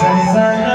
深在